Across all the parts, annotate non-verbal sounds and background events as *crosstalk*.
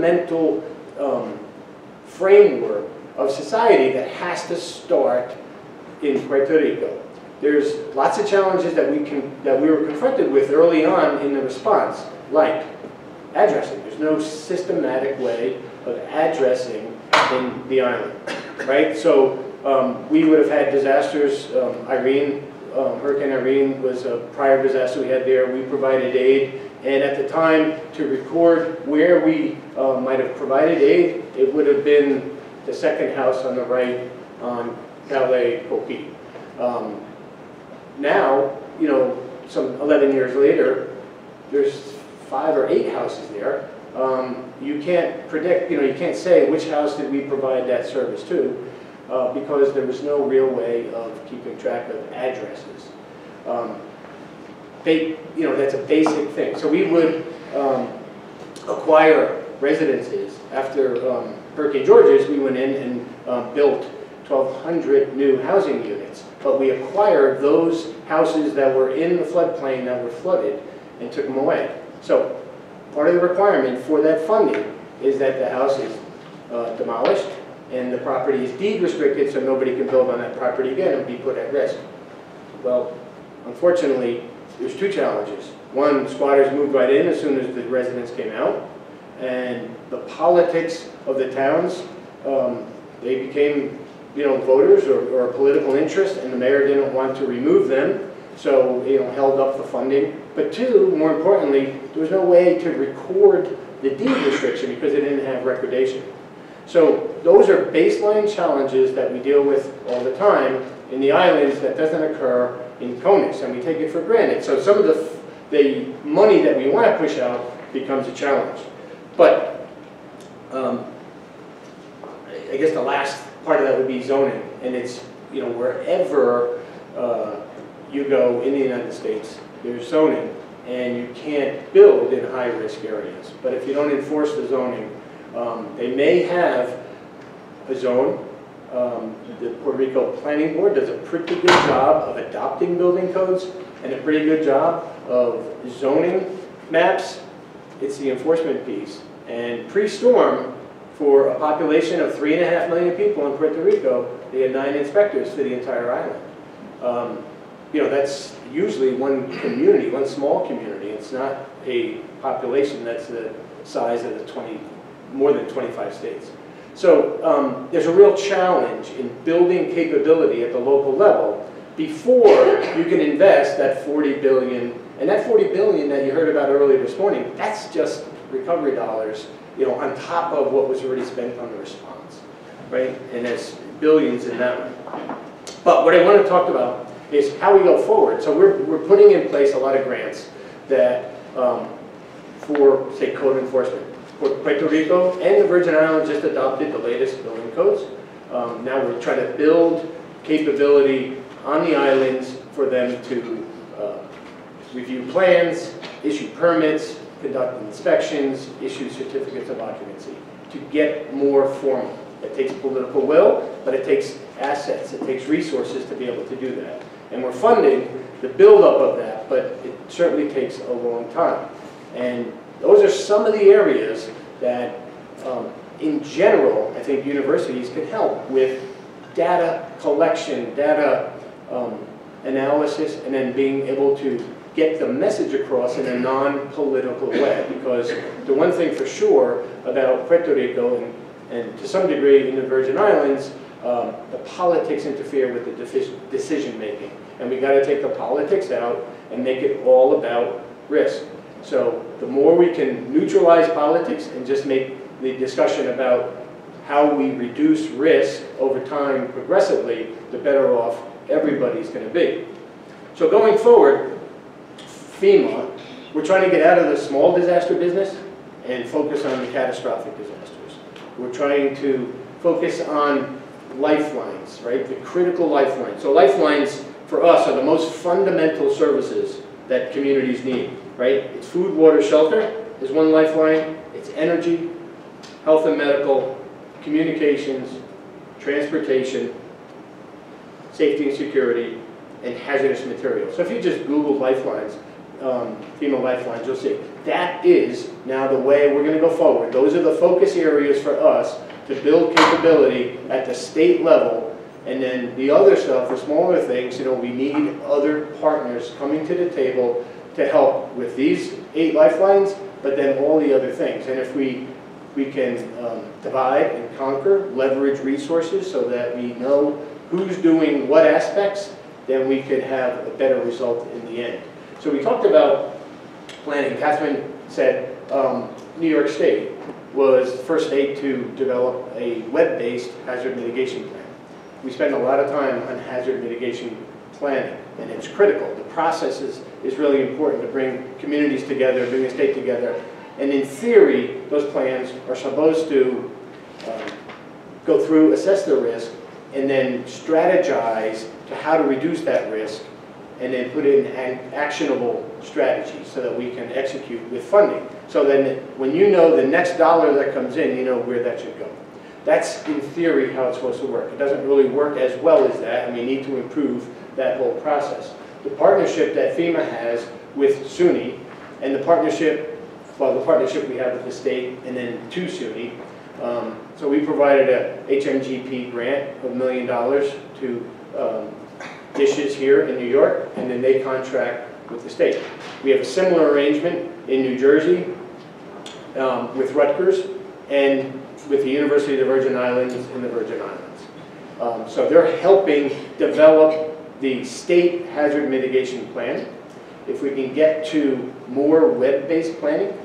mental um, framework of society that has to start in Puerto Rico. There's lots of challenges that we can that we were confronted with early on in the response, like addressing. There's no systematic way of addressing in the island, right? So um, we would have had disasters. Um, Irene, um, Hurricane Irene was a prior disaster we had there. We provided aid, and at the time to record where we uh, might have provided aid, it would have been the second house on the right on Coqui. Um, now, you know, some 11 years later, there's five or eight houses there. Um, you can't predict, you know, you can't say which house did we provide that service to uh, because there was no real way of keeping track of addresses. Um, you know, that's a basic thing. So we would um, acquire residences. After um, Hurricane Georges, we went in and um, built 1,200 new housing units. But we acquired those houses that were in the floodplain that were flooded and took them away. So part of the requirement for that funding is that the house is uh, demolished and the property is deed restricted so nobody can build on that property again and be put at risk. Well, unfortunately, there's two challenges. One, squatters moved right in as soon as the residents came out, and the politics of the towns, um, they became, you know, voters or, or a political interest, and the mayor didn't want to remove them, so, you know, held up the funding. But two, more importantly, there was no way to record the deed restriction because they didn't have recordation. So those are baseline challenges that we deal with all the time in the islands that doesn't occur in CONUS, and we take it for granted. So some of the, the money that we want to push out becomes a challenge. But um, I guess the last part of that would be zoning, and it's, you know, wherever uh, you go in the United States, there's zoning, and you can't build in high-risk areas. But if you don't enforce the zoning, um, they may have a zone um, the Puerto Rico Planning Board does a pretty good job of adopting building codes and a pretty good job of zoning maps. It's the enforcement piece. And pre-storm, for a population of three and a half million people in Puerto Rico, they had nine inspectors for the entire island. Um, you know, that's usually one community, one small community. It's not a population that's the size of the 20, more than 25 states. So um, there's a real challenge in building capability at the local level before you can invest that 40 billion. And that 40 billion that you heard about earlier this morning, that's just recovery dollars, you know, on top of what was already spent on the response, right? And there's billions in that one. But what I want to talk about is how we go forward. So we're, we're putting in place a lot of grants that um, for, say, code enforcement. Puerto Rico and the Virgin Islands just adopted the latest building codes. Um, now we're trying to build capability on the islands for them to uh, review plans, issue permits, conduct inspections, issue certificates of occupancy to get more formal. It takes political will, but it takes assets, it takes resources to be able to do that. And we're funding the buildup of that, but it certainly takes a long time. And those are some of the areas that, um, in general, I think universities can help with data collection, data um, analysis, and then being able to get the message across in a non-political way. Because the one thing for sure about Puerto Rico, and, and to some degree in the Virgin Islands, um, the politics interfere with the decision making. And we got to take the politics out and make it all about risk. So the more we can neutralize politics and just make the discussion about how we reduce risk over time progressively, the better off everybody's going to be. So going forward, FEMA, we're trying to get out of the small disaster business and focus on the catastrophic disasters. We're trying to focus on lifelines, right? The critical lifelines. So lifelines for us are the most fundamental services that communities need right? It's food, water, shelter is one lifeline. It's energy, health and medical, communications, transportation, safety and security, and hazardous materials. So if you just Google lifelines, um, FEMA lifelines, you'll see. That is now the way we're gonna go forward. Those are the focus areas for us to build capability at the state level. And then the other stuff, the smaller things, you know, we need other partners coming to the table to help with these eight lifelines, but then all the other things. And if we, we can um, divide and conquer, leverage resources so that we know who's doing what aspects, then we could have a better result in the end. So we talked about planning. Catherine said um, New York State was first state to develop a web-based hazard mitigation plan. We spend a lot of time on hazard mitigation planning, and it's critical. The process is, really important to bring communities together, bring the state together. And in theory, those plans are supposed to um, go through, assess the risk, and then strategize to how to reduce that risk, and then put in an actionable strategies so that we can execute with funding. So then when you know the next dollar that comes in, you know where that should go. That's in theory how it's supposed to work. It doesn't really work as well as that, and we need to improve that whole process. The partnership that FEMA has with SUNY, and the partnership, well, the partnership we have with the state, and then to SUNY. Um, so we provided a HMGP grant of a million dollars to um, dishes here in New York, and then they contract with the state. We have a similar arrangement in New Jersey um, with Rutgers and with the University of the Virgin Islands in the Virgin Islands. Um, so they're helping develop the state hazard mitigation plan. If we can get to more web-based planning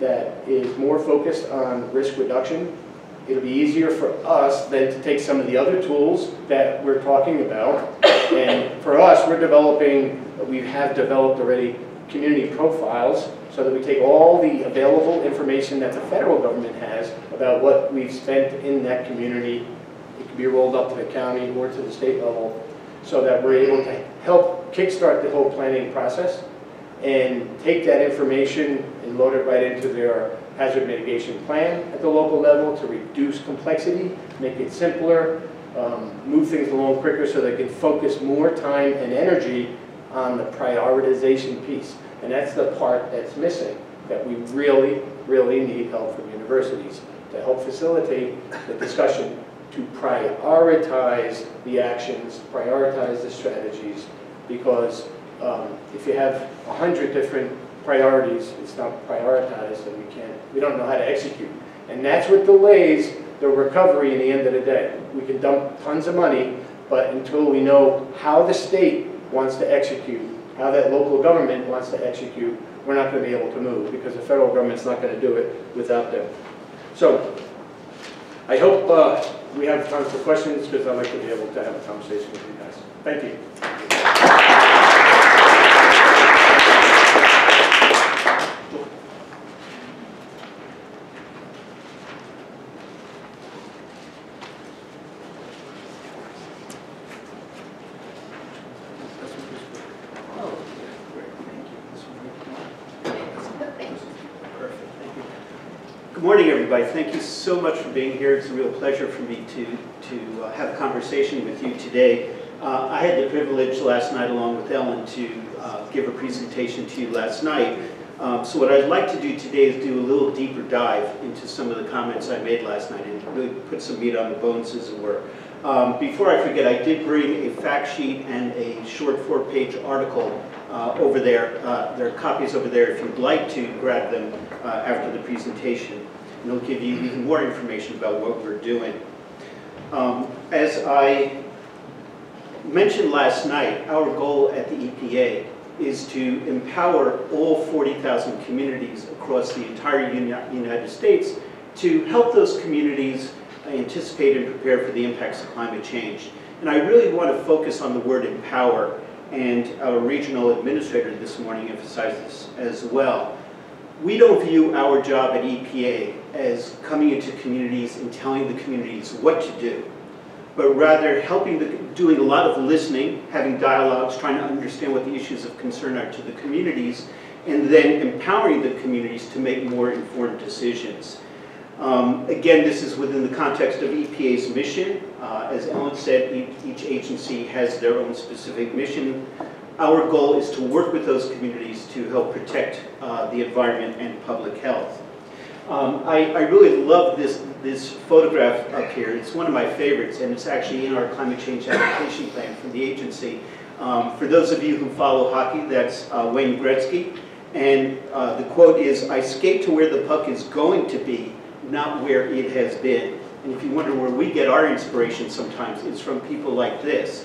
that is more focused on risk reduction, it'll be easier for us than to take some of the other tools that we're talking about. And for us, we're developing, we have developed already community profiles so that we take all the available information that the federal government has about what we've spent in that community. It can be rolled up to the county or to the state level so that we're able to help kickstart the whole planning process and take that information and load it right into their hazard mitigation plan at the local level to reduce complexity, make it simpler, um, move things along quicker so they can focus more time and energy on the prioritization piece. And that's the part that's missing, that we really, really need help from universities to help facilitate the discussion to prioritize the actions, prioritize the strategies, because um, if you have a hundred different priorities, it's not prioritized and we can't, we don't know how to execute. And that's what delays the recovery in the end of the day. We can dump tons of money, but until we know how the state wants to execute, how that local government wants to execute, we're not going to be able to move because the federal government's not going to do it without them. So I hope uh, we have time for questions because I'd like to be able to have a conversation with you guys. Thank you. Good morning, everybody. Thank you so much for being here. It's a real pleasure for me to, to uh, have a conversation with you today. Uh, I had the privilege last night, along with Ellen, to uh, give a presentation to you last night. Um, so what I'd like to do today is do a little deeper dive into some of the comments I made last night and really put some meat on the bones, as it were. Um, before I forget, I did bring a fact sheet and a short four-page article uh, over there. Uh, there are copies over there if you'd like to grab them uh, after the presentation. And it'll give you even more information about what we're doing. Um, as I mentioned last night, our goal at the EPA is to empower all 40,000 communities across the entire United States to help those communities anticipate and prepare for the impacts of climate change. And I really want to focus on the word empower, and our regional administrator this morning emphasized this as well. We don't view our job at EPA as coming into communities and telling the communities what to do, but rather helping the, doing a lot of listening, having dialogues, trying to understand what the issues of concern are to the communities, and then empowering the communities to make more informed decisions. Um, again, this is within the context of EPA's mission. Uh, as Ellen said, each, agency has their own specific mission. our goal is to work with those communities to help protect uh, the environment and public health. Um, I, I really love this, this photograph up here. It's one of my favorites, and it's actually in our climate change adaptation plan from the agency. Um, for those of you who follow hockey, that's uh, Wayne Gretzky. And uh, the quote is, I skate to where the puck is going to be, not where it has been. And if you wonder where we get our inspiration sometimes, it's from people like this.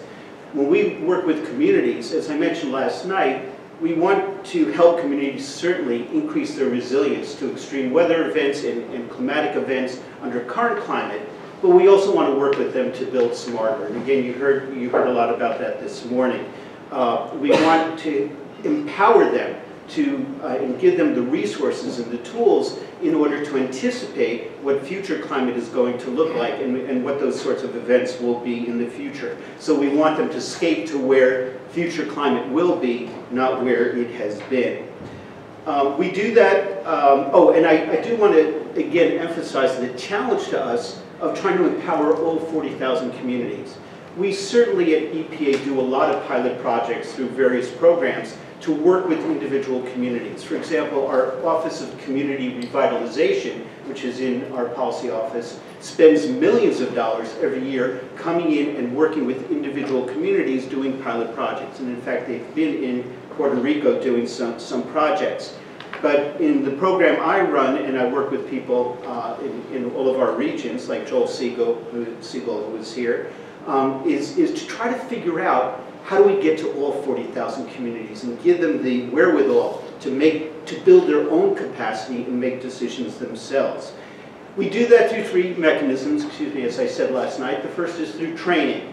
When we work with communities, as I mentioned last night, we want to help communities certainly increase their resilience to extreme weather events and, and, climatic events under current climate, but we also want to work with them to build smarter. And again, you heard, you heard a lot about that this morning. Uh, we want to empower them to uh, and give them the resources and the tools in order to anticipate what future climate is going to look like and, and what those sorts of events will be in the future. So we want them to skate to where future climate will be, not where it has been. Um, we do that, um, oh, and I, I do want to again emphasize the challenge to us of trying to empower all 40,000 communities. We certainly at EPA do a lot of pilot projects through various programs, to work with individual communities. For example, our Office of Community Revitalization, which is in our policy office, spends millions of dollars every year coming in and working with individual communities doing pilot projects. And in fact, they've been in Puerto Rico doing some, some projects. But in the program I run, and I work with people uh, in, in, all of our regions, like Joel Siegel, who, Siegel, who is here, um, is, is to try to figure out how do we get to all 40,000 communities and give them the wherewithal to make, to build their own capacity and make decisions themselves? We do that through three mechanisms, excuse me, as I said last night. The first is through training.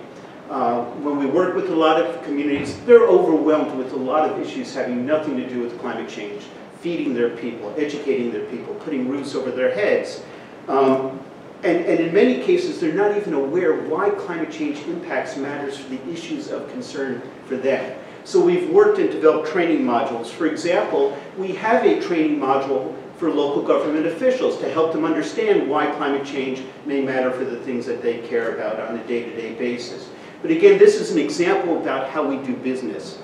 Uh, when we work with a lot of communities, they're overwhelmed with a lot of issues having nothing to do with climate change, feeding their people, educating their people, putting roofs over their heads. Um, and, and in many cases, they're not even aware why climate change impacts matters for the issues of concern for them. So we've worked and developed training modules. For example, we have a training module for local government officials to help them understand why climate change may matter for the things that they care about on a day-to-day -day basis. But again, this is an example about how we do business.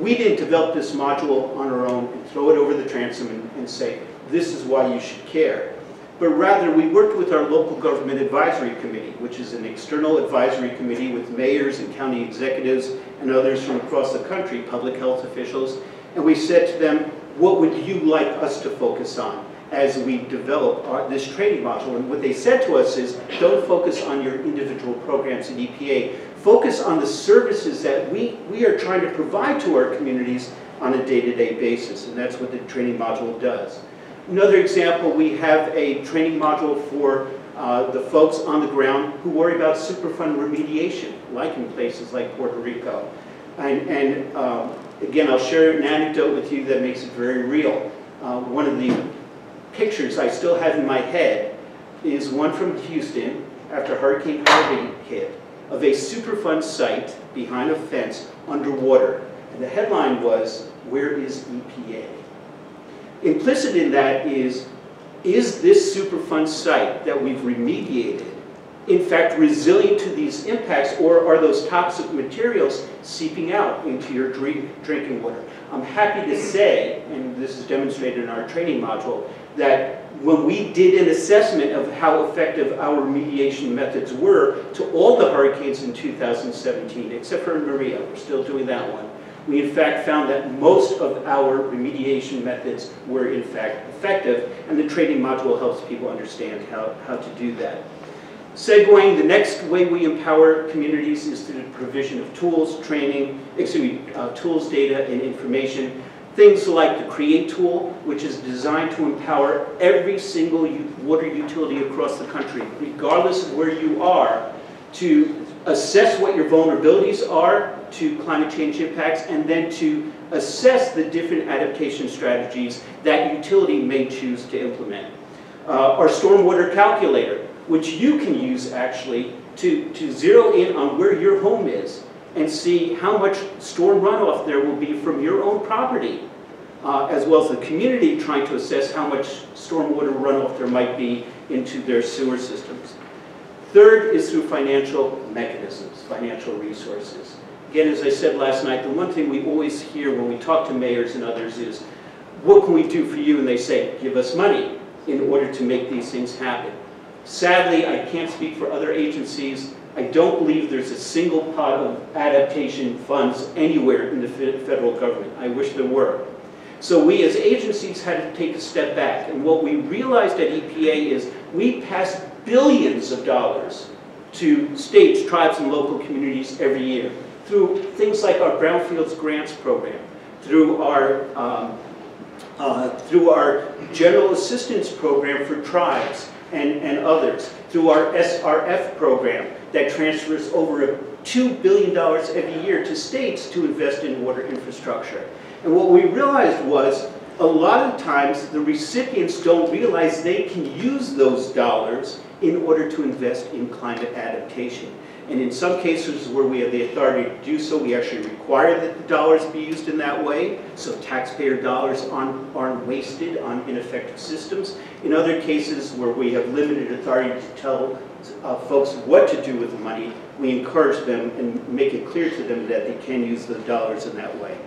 We didn't develop this module on our own and throw it over the transom and, and say, this is why you should care but rather we worked with our local government advisory committee, which is an external advisory committee with mayors and county executives and others from across the country, public health officials, and we said to them, what would you like us to focus on as we develop our, this training module? And what they said to us is, don't focus on your individual programs at EPA, focus on the services that we, we are trying to provide to our communities on a day-to-day -day basis, and that's what the training module does. Another example, we have a training module for uh, the folks on the ground who worry about Superfund remediation, like in places like Puerto Rico. And, and um, again, I'll share an anecdote with you that makes it very real. Uh, one of the pictures I still have in my head is one from Houston after Hurricane Harvey hit of a Superfund site behind a fence underwater. And the headline was, where is EPA? Implicit in that is, is this Superfund site that we've remediated in fact resilient to these impacts or are those toxic materials seeping out into your drink, drinking water? I'm happy to say, and this is demonstrated in our training module, that when we did an assessment of how effective our remediation methods were to all the hurricanes in 2017, except for Maria, we're still doing that one, we in fact found that most of our remediation methods were in fact effective, and the training module helps people understand how, how to do that. Segueing, the next way we empower communities is through the provision of tools, training, excuse me, uh, tools, data, and information. Things like the CREATE tool, which is designed to empower every single water utility across the country, regardless of where you are, to assess what your vulnerabilities are to climate change impacts, and then to assess the different adaptation strategies that utility may choose to implement. Uh, our stormwater calculator, which you can use actually to, to zero in on where your home is and see how much storm runoff there will be from your own property, uh, as well as the community trying to assess how much stormwater runoff there might be into their sewer systems. Third is through financial mechanisms, financial resources. Again, as I said last night, the one thing we always hear when we talk to mayors and others is, what can we do for you? And they say, give us money in order to make these things happen. Sadly, I can't speak for other agencies. I don't believe there's a single pot of adaptation funds anywhere in the federal government. I wish there were. So we as agencies had to take a step back. And what we realized at EPA is we pass billions of dollars to states, tribes, and local communities every year through things like our Brownfields Grants Program, through our, um, uh, through our General Assistance Program for tribes and, and others, through our SRF program that transfers over $2 billion every year to states to invest in water infrastructure. And what we realized was a lot of times the recipients don't realize they can use those dollars in order to invest in climate adaptation. And in some cases where we have the authority to do so, we actually require that the dollars be used in that way, so taxpayer dollars aren't, aren't wasted on ineffective systems. In other cases where we have limited authority to tell uh, folks what to do with the money, we encourage them and make it clear to them that they can use the dollars in that way.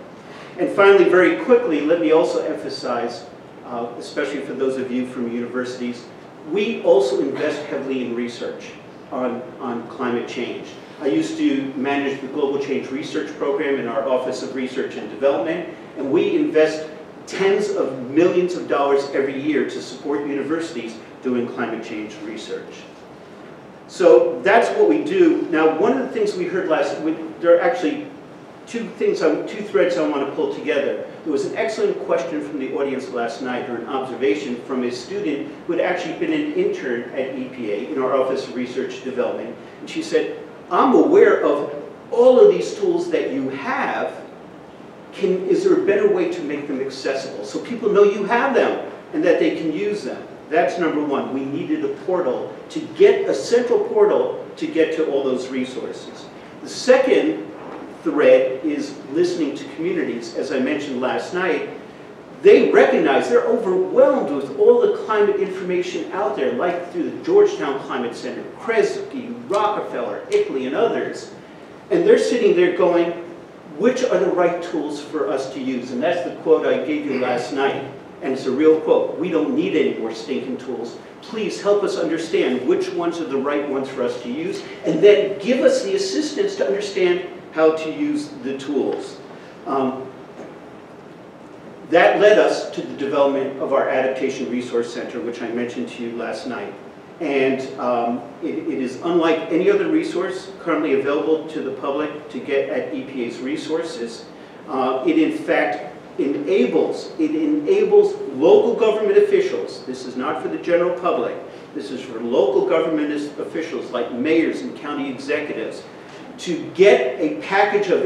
And finally, very quickly, let me also emphasize, uh, especially for those of you from universities, we also invest heavily in research on, on climate change. I used to manage the Global Change Research Program in our Office of Research and Development, and we invest tens of millions of dollars every year to support universities doing climate change research. So that's what we do. Now, one of the things we heard last, there are actually two things, two threads I want to pull together. There was an excellent question from the audience last night, or an observation from a student who had actually been an intern at EPA in our Office of Research Development. And she said, I'm aware of all of these tools that you have. Can, is there a better way to make them accessible so people know you have them and that they can use them? That's number one. We needed a portal to get a central portal to get to all those resources. The second thread is listening to communities. As I mentioned last night, they recognize they're overwhelmed with all the climate information out there, like through the Georgetown Climate Center, Kresge, Rockefeller, ICLEI, and others. And they're sitting there going, which are the right tools for us to use? And that's the quote I gave you last night. And it's a real quote. We don't need any more stinking tools. Please help us understand which ones are the right ones for us to use, and then give us the assistance to understand how to use the tools. Um, that led us to the development of our Adaptation Resource Center, which I mentioned to you last night. And um, it, it is unlike any other resource currently available to the public to get at EPA's resources. Uh, it in fact enables, it enables local government officials, this is not for the general public, this is for local government officials like mayors and county executives, to get a package of,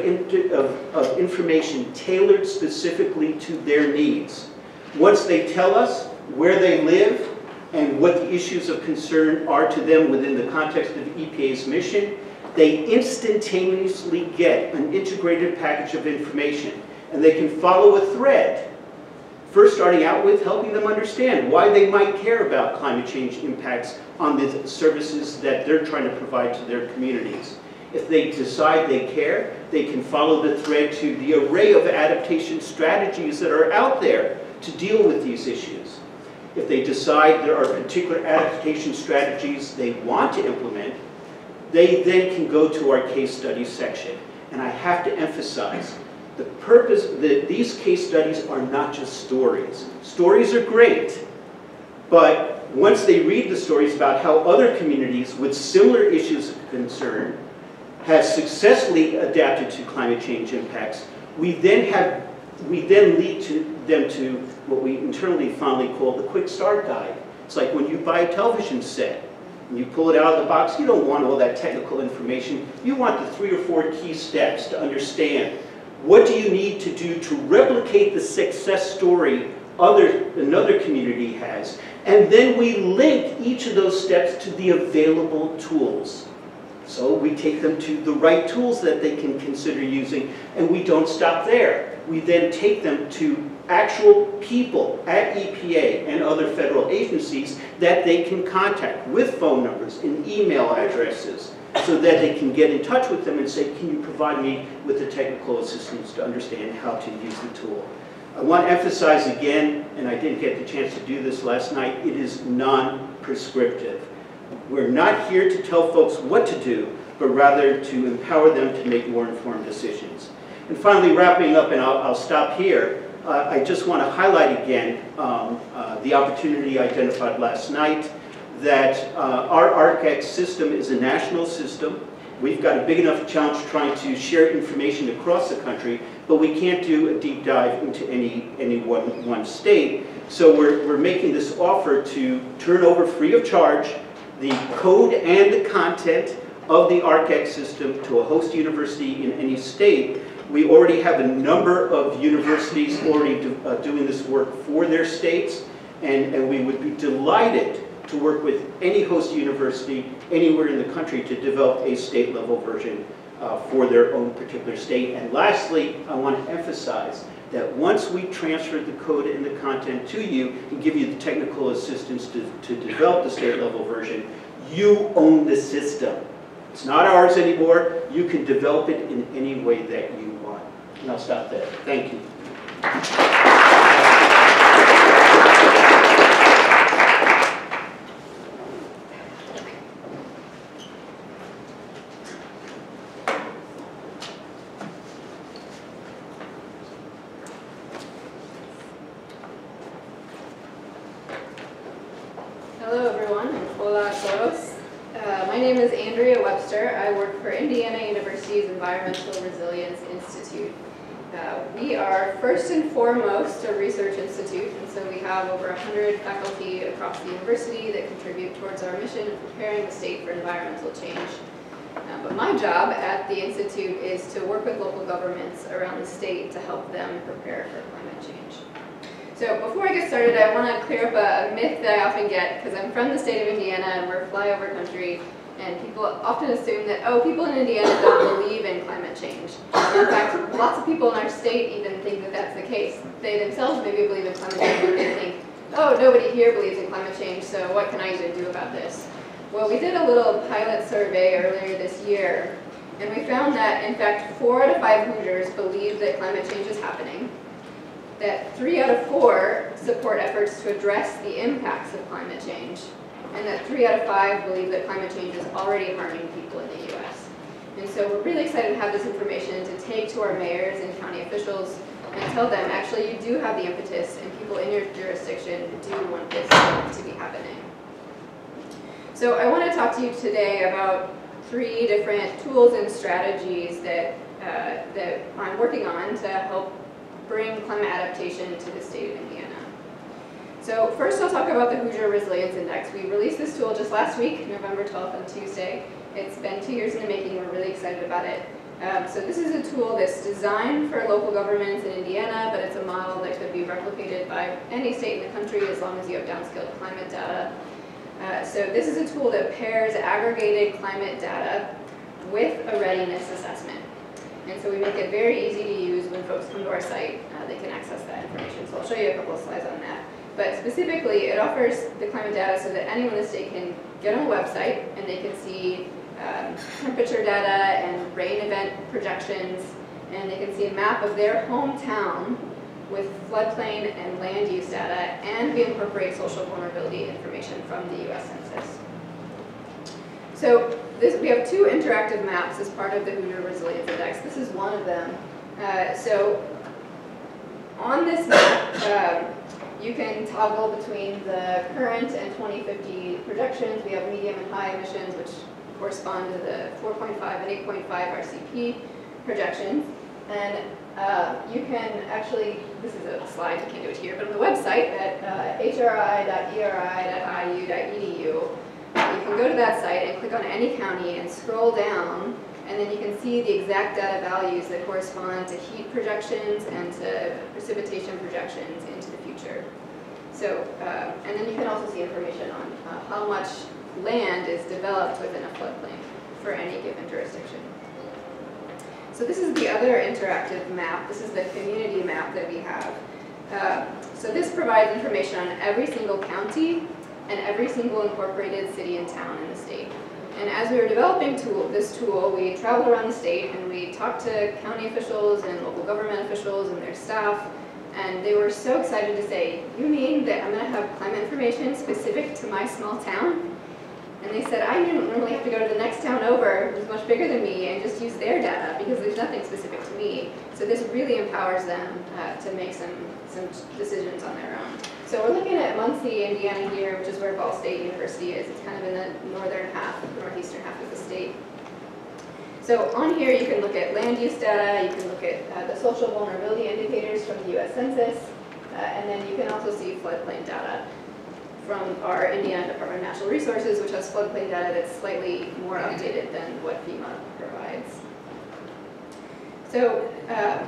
of, of information tailored specifically to their needs. Once they tell us where they live and what the issues of concern are to them within the context of EPA's mission, they instantaneously get an integrated package of information and they can follow a thread. First starting out with helping them understand why they might care about climate change impacts on the services that they're trying to provide to their communities. If they decide they care, they can follow the thread to the array of adaptation strategies that are out there to deal with these issues. If they decide there are particular adaptation strategies they want to implement, they then can go to our case study section. And I have to emphasize, the purpose, that these case studies are not just stories. Stories are great, but once they read the stories about how other communities with similar issues of concern has successfully adapted to climate change impacts, we then have we then lead to them to what we internally fondly call the quick start guide. It's like when you buy a television set and you pull it out of the box, you don't want all that technical information. You want the three or four key steps to understand what do you need to do to replicate the success story other, another community has. And then we link each of those steps to the available tools. So we take them to the right tools that they can consider using, and we don't stop there. We then take them to actual people at EPA and other federal agencies that they can contact with phone numbers and email addresses so that they can get in touch with them and say, can you provide me with the technical assistance to understand how to use the tool? I want to emphasize again, and I didn't get the chance to do this last night, it is non-prescriptive. We're not here to tell folks what to do, but rather to empower them to make more informed decisions. And finally, wrapping up, and I'll, I'll stop here, uh, I just want to highlight again um, uh, the opportunity identified last night that uh, our ARC-X system is a national system. We've got a big enough challenge trying to share information across the country, but we can't do a deep dive into any, any one, one state. So we're, we're making this offer to turn over free of charge the code and the content of the ARC-X system to a host university in any state. We already have a number of universities already do, uh, doing this work for their states, and, and we would be delighted to work with any host university anywhere in the country to develop a state-level version uh, for their own particular state. And lastly, I want to emphasize that once we transfer the code and the content to you and give you the technical assistance to, to develop the state-level version, you own the system. It's not ours anymore. You can develop it in any way that you want. And I'll stop there. Thank you. Hello, everyone. Hola a todos. Uh, my name is Andrea Webster. I work for Indiana University's Environmental Resilience Institute. Uh, we are first and foremost a research institute, and so we have over 100 faculty across the university that contribute towards our mission of preparing the state for environmental change. Uh, but my job at the institute is to work with local governments around the state to help them prepare for climate change. So before I get started, I want to clear up a myth that I often get, because I'm from the state of Indiana and we're flyover country, and people often assume that, oh, people in Indiana don't believe in climate change. In fact, lots of people in our state even think that that's the case. They themselves maybe believe in climate change, but they think, oh, nobody here believes in climate change, so what can I even do about this? Well, we did a little pilot survey earlier this year, and we found that, in fact, four out of five Hoosiers believe that climate change is happening, that three out of four support efforts to address the impacts of climate change, and that three out of five believe that climate change is already harming people in the U.S. And so we're really excited to have this information to take to our mayors and county officials and tell them, actually, you do have the impetus, and people in your jurisdiction do want this to be happening. So I want to talk to you today about three different tools and strategies that, uh, that I'm working on to help bring climate adaptation to the state of Indiana. So first I'll talk about the Hoosier Resilience Index. We released this tool just last week, November 12th on Tuesday. It's been two years in the making, we're really excited about it. Um, so this is a tool that's designed for local governments in Indiana, but it's a model that could be replicated by any state in the country as long as you have downscaled climate data. Uh, so this is a tool that pairs aggregated climate data with a readiness assessment. And so we make it very easy to use when folks come to our site, uh, they can access that information. So I'll show you a couple of slides on that. But specifically, it offers the climate data so that anyone in the state can get on the website and they can see um, temperature data and rain event projections, and they can see a map of their hometown with floodplain and land use data, and we incorporate social vulnerability information from the U.S. Census. So this, we have two interactive maps as part of the Hoosier Resilience Index. This is one of them. Uh, so on this map, um, you can toggle between the current and 2050 projections. We have medium and high emissions, which correspond to the 4.5 and 8.5 RCP projections. And uh, you can actually, this is a slide, you can't do it here, but on the website at uh, hri.eri.iu.edu, you can go to that site and click on any county and scroll down, and then you can see the exact data values that correspond to heat projections and to precipitation projections into the future. So, uh, and then you can also see information on uh, how much land is developed within a floodplain for any given jurisdiction. So this is the other interactive map. This is the community map that we have. Uh, so this provides information on every single county and every single incorporated city and town in the state. And as we were developing tool, this tool, we traveled around the state and we talked to county officials and local government officials and their staff. And they were so excited to say, you mean that I'm gonna have climate information specific to my small town? And they said, I didn't really have to go to the next town over, who's much bigger than me, and just use their data because there's nothing specific to me. So this really empowers them uh, to make some, some decisions on their own. So we're looking at Muncie, Indiana here, which is where Ball State University is. It's kind of in the northern half, northeastern half of the state. So on here, you can look at land use data, you can look at uh, the social vulnerability indicators from the US Census, uh, and then you can also see floodplain data from our Indiana Department of Natural Resources, which has floodplain data that's slightly more updated than what FEMA provides. So uh,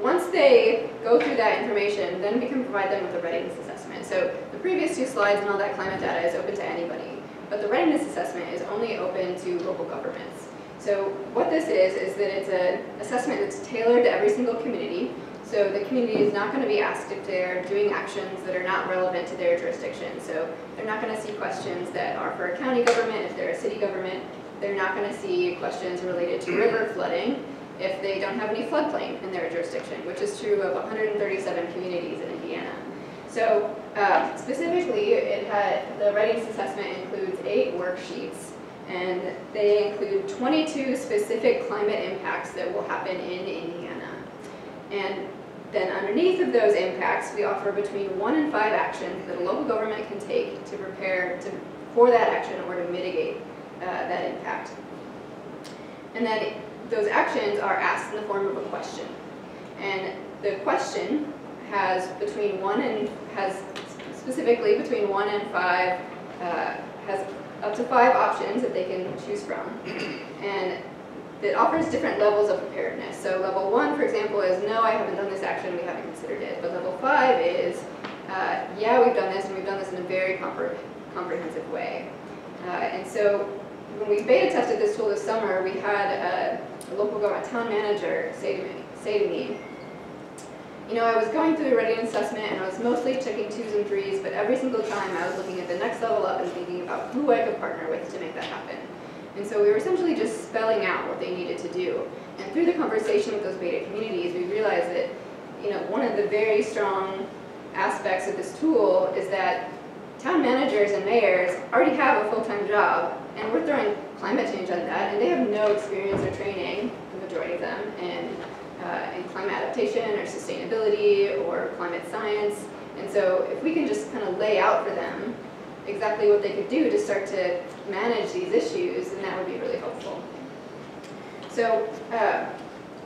once they go through that information, then we can provide them with a readiness assessment. So the previous two slides and all that climate data is open to anybody, but the readiness assessment is only open to local governments. So what this is, is that it's an assessment that's tailored to every single community. So the community is not going to be asked if they're doing actions that are not relevant to their jurisdiction. So they're not going to see questions that are for a county government if they're a city government. They're not going to see questions related to river flooding if they don't have any floodplain in their jurisdiction, which is true of 137 communities in Indiana. So uh, specifically, it had, the readiness assessment includes eight worksheets, and they include 22 specific climate impacts that will happen in Indiana. And then underneath of those impacts, we offer between one and five actions that a local government can take to prepare to, for that action or to mitigate uh, that impact. And then those actions are asked in the form of a question. And the question has between one and, has specifically between one and five, uh, has up to five options that they can choose from. And it offers different levels of preparedness. So level one, for example, is no, I haven't done this action, we haven't considered it. But level five is, uh, yeah, we've done this, and we've done this in a very compre comprehensive way. Uh, and so when we beta tested this tool this summer, we had a, a local government town manager say to me, say to me, you know, I was going through the readiness assessment and I was mostly checking twos and threes, but every single time I was looking at the next level up and thinking about who I could partner with to make that happen. And so we were essentially just spelling out what they needed to do. And through the conversation with those beta communities, we realized that, you know, one of the very strong aspects of this tool is that town managers and mayors already have a full-time job, and we're throwing climate change on that, and they have no experience or training, the majority of them, in, uh, in climate adaptation or sustainability or climate science. And so if we can just kind of lay out for them exactly what they could do to start to manage these issues, and that would be really helpful. So, uh,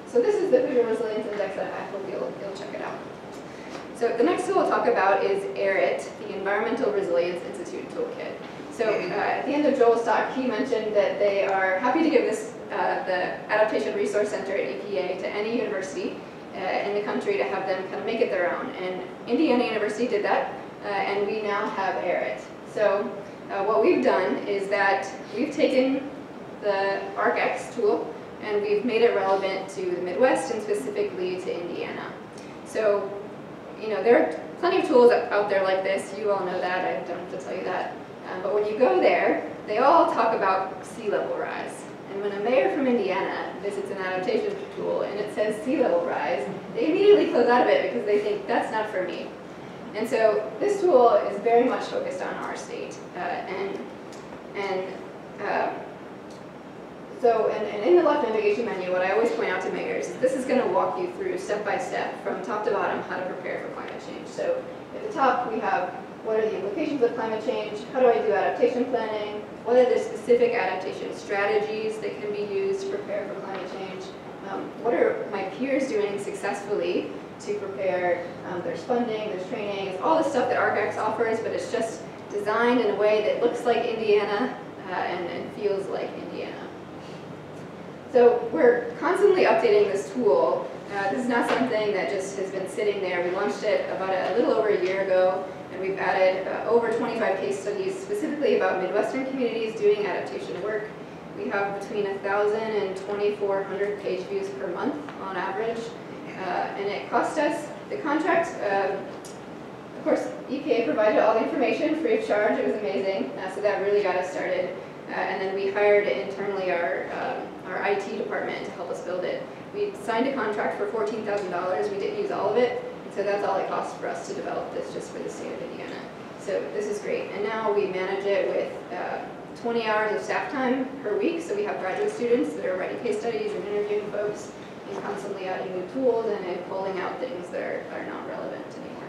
so this is the Hoosier Resilience Index. That I hope you'll, you'll check it out. So the next tool we'll talk about is ERIT, the Environmental Resilience Institute Toolkit. So uh, at the end of Joel's talk, he mentioned that they are happy to give this, uh, the Adaptation Resource Center at EPA to any university uh, in the country to have them kind of make it their own. And Indiana University did that, uh, and we now have ERIT. So uh, what we've done is that we've taken the ARC-X tool and we've made it relevant to the Midwest and specifically to Indiana. So, you know, there are plenty of tools out there like this. You all know that. I don't have to tell you that. Um, but when you go there, they all talk about sea level rise. And when a mayor from Indiana visits an adaptation tool and it says sea level rise, they immediately close out of it because they think that's not for me. And so this tool is very much focused on our state. Uh, and and uh, so and, and in the left navigation menu, what I always point out to mayors is this is going to walk you through step by step from top to bottom how to prepare for climate change. So at the top we have what are the implications of climate change, how do I do adaptation planning, what are the specific adaptation strategies that can be used to prepare for climate change, um, what are my peers doing successfully to prepare. Um, there's funding, there's training, it's all the stuff that ARC-X offers, but it's just designed in a way that looks like Indiana uh, and, and feels like Indiana. So we're constantly updating this tool. Uh, this is not something that just has been sitting there. We launched it about a, a little over a year ago, and we've added uh, over 25 case studies specifically about Midwestern communities doing adaptation work. We have between 1,000 and 2,400 page views per month on average. Uh, and it cost us, the contract, uh, of course, EPA provided all the information free of charge. It was amazing. Uh, so that really got us started. Uh, and then we hired internally our, um, our IT department to help us build it. We signed a contract for $14,000. We didn't use all of it. So that's all it cost for us to develop this just for the state of Indiana. So this is great. And now we manage it with uh, 20 hours of staff time per week. So we have graduate students that are writing case studies and interviewing folks constantly adding new tools and pulling out things that are, are not relevant anymore.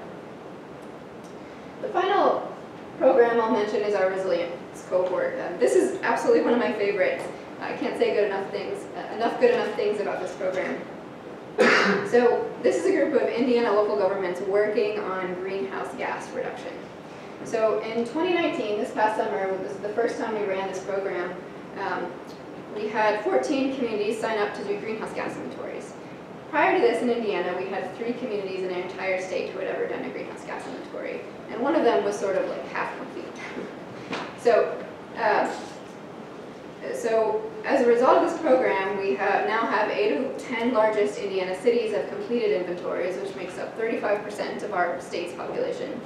The final program I'll mention is our resilience cohort. Um, this is absolutely one of my favorites. I can't say good enough things, uh, enough good enough things about this program. *coughs* so this is a group of Indiana local governments working on greenhouse gas reduction. So in 2019, this past summer, was the first time we ran this program, um, we had 14 communities sign up to do greenhouse gas inventories. Prior to this in Indiana, we had three communities in our entire state who had ever done a greenhouse gas inventory. And one of them was sort of like half complete. so, uh, so as a result of this program, we have now have eight of the 10 largest Indiana cities have completed inventories, which makes up 35% of our state's population.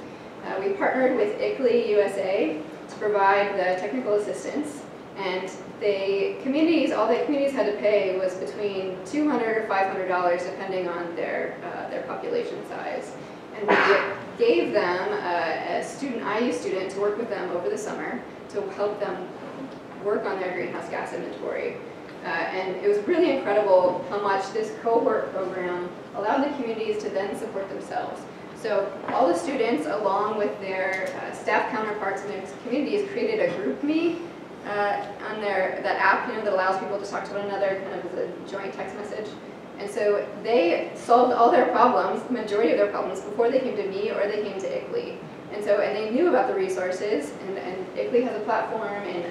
Uh, we partnered with ICLEI USA to provide the technical assistance, and the communities, all the communities had to pay was between 200 or 500 dollars, depending on their uh, their population size. And we gave them a, a student, IU student, to work with them over the summer to help them work on their greenhouse gas inventory. Uh, and it was really incredible how much this cohort program allowed the communities to then support themselves. So all the students, along with their uh, staff counterparts in their communities, created a GroupMe uh, on their that app, you know, that allows people to talk to one another, kind of as a joint text message. And so they solved all their problems, the majority of their problems, before they came to me or they came to ICLEI. And so, and they knew about the resources, and, and ICLEI has a platform, and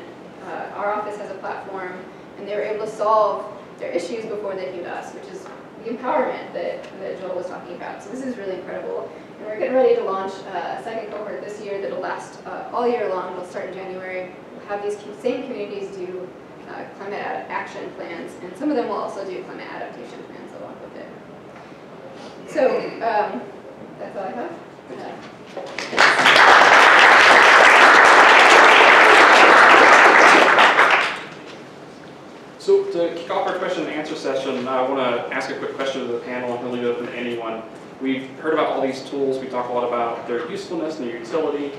uh, our office has a platform, and they were able to solve their issues before they came to us, which is the empowerment that, that Joel was talking about. So this is really incredible. And we're getting ready to launch uh, a second cohort this year that'll last uh, all year long. It'll start in January. Have these same communities do uh, climate action plans, and some of them will also do climate adaptation plans along with it. So um, that's all I have. So to kick off our question and answer session, I want to ask a quick question to the panel and leave it open to anyone. We've heard about all these tools. We talk a lot about their usefulness and their utility.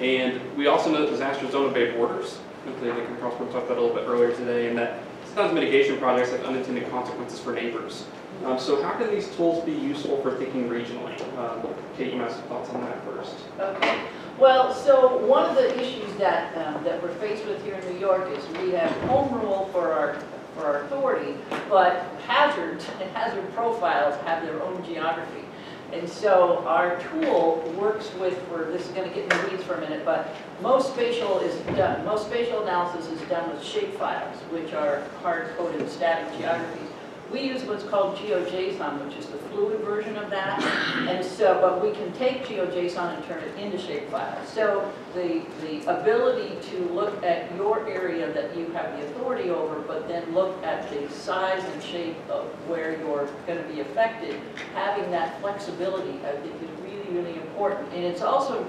And we also know that disasters don't obey borders. Hopefully they come across, talked about a little bit earlier today, and that sometimes mitigation projects have unintended consequences for neighbors. Um, so how can these tools be useful for thinking regionally? Um, Kate, you might have some thoughts on that first. Okay. Well, so one of the issues that, um, that we're faced with here in New York is we have home rule for our, for our authority, but hazards *laughs* and hazard profiles have their own geography. And so our tool works with, for this is going to get in the weeds for a minute, but most spatial is done, most spatial analysis is done with shapefiles, which are hard-coded static geographies. We use what's called GeoJSON, which is the fluid version of that. And so, but we can take GeoJSON and turn it into shapefiles. So the, the ability to look at your area that you have the authority over, but then look at the size and shape of where you're going to be affected, having that flexibility, I think is really, really important. And it's also